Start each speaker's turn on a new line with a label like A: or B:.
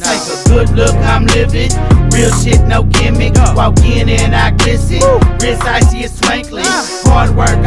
A: Take a good look, I'm living. Real shit, no gimmick. Walk in and I glisten. Wrist icy and swankly. Hard work,